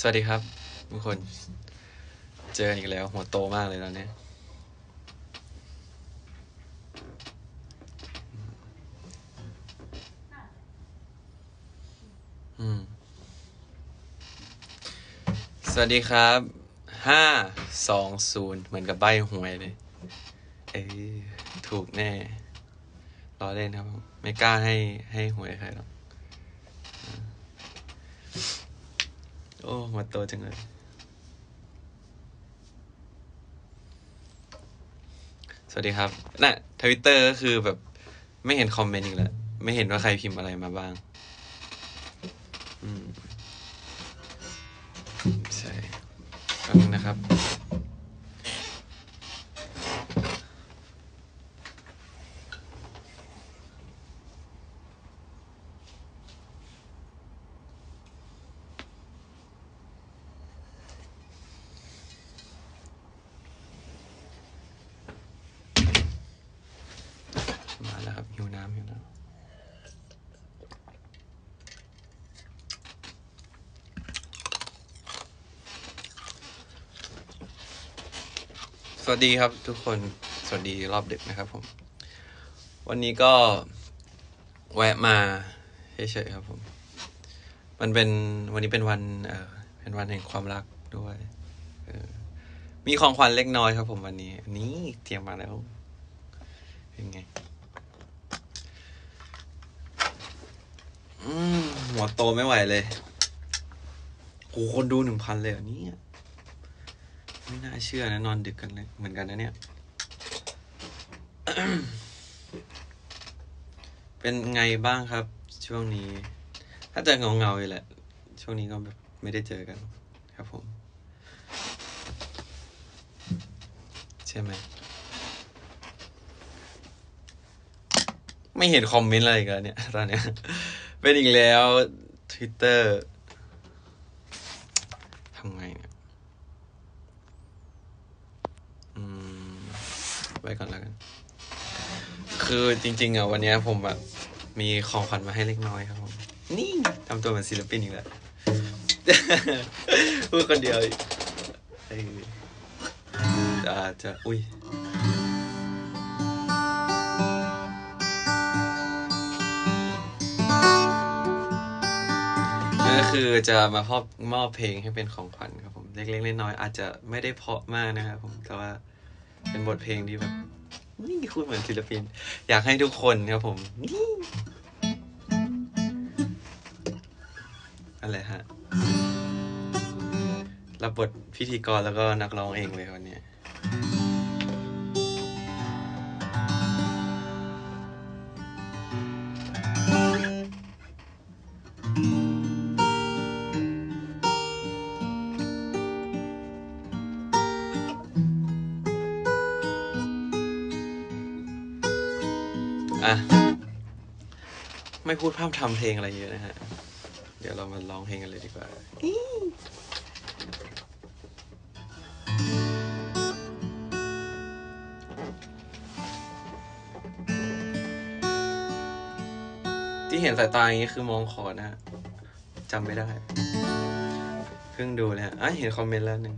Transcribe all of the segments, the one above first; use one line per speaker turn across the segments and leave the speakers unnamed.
สวัสดีครับ ทุกคน เจอกันอีกแล้ว หัวโตมากเลยตอนนี้สวัสดีครับห้าสองศูนย์เหมือนกับใบหวยเลย เอ้ถูกแน่รอเล่นครับ ไม่กล้าให้ให้หวยใครหรอก โอ้หัวโตจังเลย สวัสดีครับน่ะทวิตเตอร์ก็คือแบบ ไม่เห็นคอมเมนต์อีกแล้ว ไม่เห็นว่าใครพิมพ์อะไรมาบ้าง อืม ใช่ฟังนะครับ มาแล้วครับ หิวน้ำหิวน้ำสวัสดีครับทุกคน สวัสดีรอบดึกนะครับผม วันนี้ก็แวะมาเฉยๆครับผม มันเป็นวันนี้เป็นวันเออเป็นวันแห่งความรักด้วยเออมีของขวัญเล็กน้อยครับผมวันนี้อันนี้เตรียมมาแล้ว เป็นไง อืม หัวโตไม่ไหวเลยโหคนดูหนึ่งพันเลยเหรอเนี่ย ไม่น่าเชื่อนะ นอนดึกกันเลยเหมือนกันนะเนี่ย เป็นไงบ้างครับ ช่วงนี้ ถ้าจะเงาเงาๆอยู่แหละ ช่วงนี้ก็แบบไม่ได้เจอกันครับผม ใช่ไหมไม่เห็นคอมเมนต์อะไรกันเนี่ยตอนเนี้ย เป็นอีกแล้ว Twitter ทำไงเนี่ย อืม ไว้ก่อนแล้วกัน คือจริง ๆอะวันเนี้ยผมแบบมีของขวัญมาให้เล็กน้อยครับผม นี่ทำตัวเหมือนศิลปินอีกแล้ว พูดคนเดียวอีกเออจะจะ อุ้ย คือจะมาพอบมอบเพลงให้เป็นของขวัญครับผมเล็กๆน้อยๆอาจจะไม่ได้เพราะมากนะครับผมแต่ว่าเป็นบทเพลงที่แบบนี่คุณเหมือนศิลปิน อยากให้ทุกคนครับผมนี่อะไรฮะรับบทพิธีกรแล้วก็นักร้องเองเลยวันนี้ อะ ไม่พูดพร่ำทำเพลงอะไรเยอะนะฮะ เดี๋ยวเรามาร้องเพลงกันเลยดีกว่าที่เห็นสายตาอย่างนี้คือมองคอร์ดนะฮะจำไม่ได้ เพิ่งดูเลยฮะอะเห็นคอมเมนต์แล้วหนึ่ง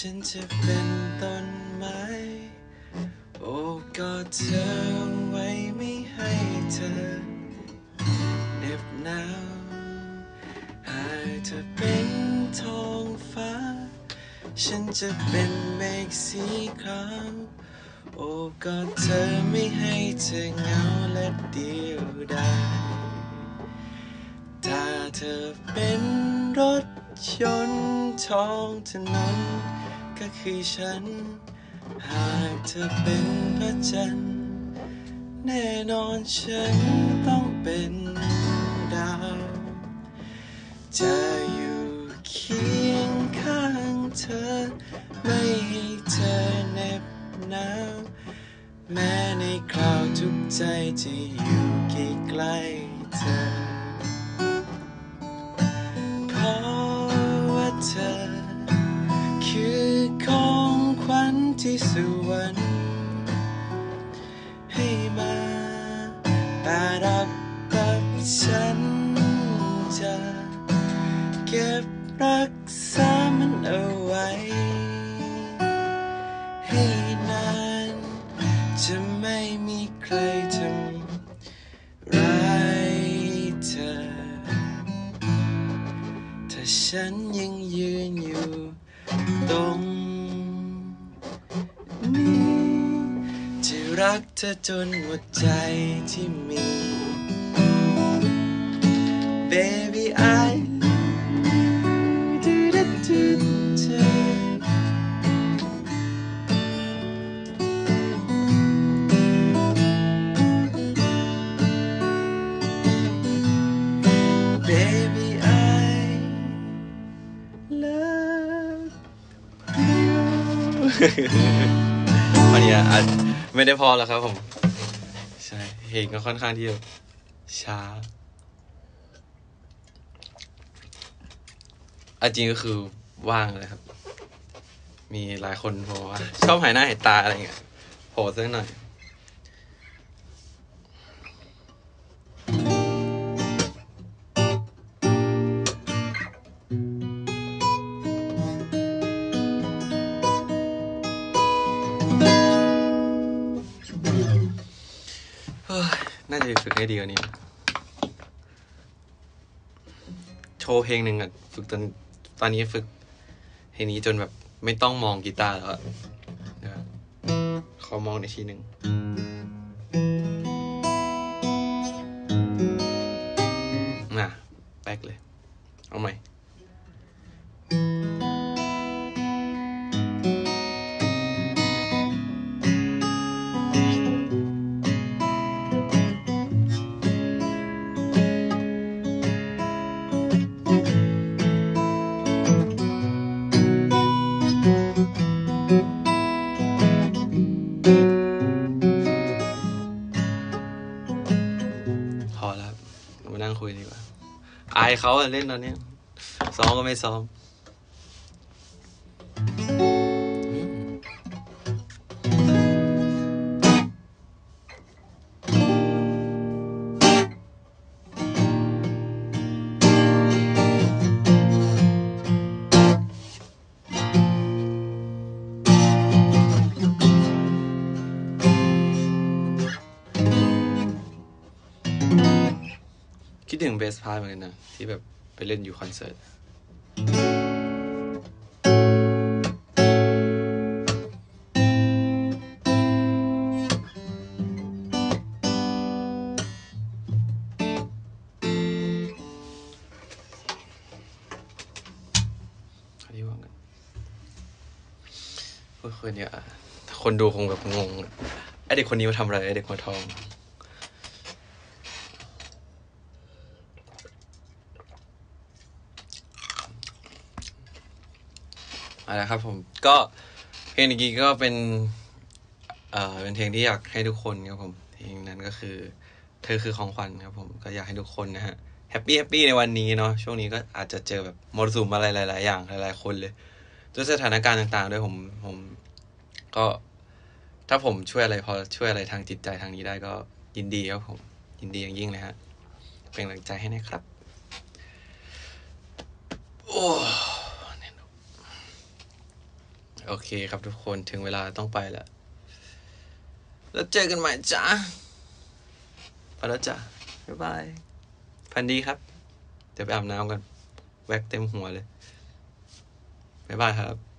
ฉันจะเป็นต้นไม้โอบกอดเธอไว้ไม่ให้เธอเหน็บหนาวหากเธอเป็นท้องฟ้า ฉันจะเป็นเมฆสีขาวโอบกอดเธอไม่ให้เธอเหงาและเดียวดายถ้าเธอเป็นรถยนต์ท้องถนน ก็คือฉัน หากเธอเป็นพระจันทร์แน่นอนฉันต้องเป็นดาวจะอยู่เคียงข้างเธอ ไม่ให้เธอเหน็บหนาวแม้ในคราวทุกใจจะอยู่ใกล้ๆเธอ สวรรค์ให้มาแต่รับกับฉันจะเก็บรักษามันเอาไว้ ให้นานจะไม่มีใครทำร้ายเธอ ถ้าฉันยังยืนอยู่ตรงักเธอจนหมดใจที่มี Baby I do do do do Baby I love you ไม่ได้พอแล้วครับผม ใช่เพลงก็ค่อนข้างที่จะช้าอาจริงก็คือว่างเลยครับ มีหลายคนบอกว่า ชอบหายหน้าหายตาอะไรเงี้ยโผล่สักหน่อย น่าจะฝึกให้ดีกว่านี้ โชว์เพลงหนึ่งอะ ฝึกจนตอนนี้ฝึกเพลงนี้จนแบบไม่ต้องมองกีตาร์แล้วอะขอมองในทีหนึ่งน่ะแป๊กเลย เอาใหม่ เขาอะเล่นตอนนี้ซ้อมก็ไม่ซ้อม คิดถึงเบสพาร์เหมือนกันนะ ที่แบบไปเล่นอยู่คอนเสิร์ตเขาที่ว่ากันพูดคุยเนี่ยอะคนดูคงแบบงงไอ้เด็กคนนี้มาทำอะไรไอ้เด็กหัวทอง เอาละครับผมก็เพลงเมื่อกี้ก็เป็นเอ่อเป็นเพลงที่อยากให้ทุกคนครับผมเพลงนั้นก็คือ เธอคือของขวัญครับผมก็อยากให้ทุกคนนะฮะ happy happy ในวันนี้เนาะช่วงนี้ก็อาจจะเจอแบบมรสุมอะไรหลาย ๆ อย่างหลาย ๆ คนเลยด้วยสถานการณ์ต่าง ๆ ด้วยผมผมก็ ถ้าผมช่วยอะไรพอช่วยอะไรทางจิตใจทางนี้ได้ก็ยินดีครับผม ยินดีอย่างยิ่งเลยฮะเป็นกำลังใจให้นะครับ โอ้ โอเคครับทุกคนถึงเวลาต้องไปแล้ว แล้วเจอกันใหม่จ้าไปแล้วจ้าบ๊ายบายพันดีครับ เดี๋ยวไปอาบน้ำกัน แว็กเต็มหัวเลยบ๊ายบายครับ